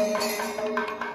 Música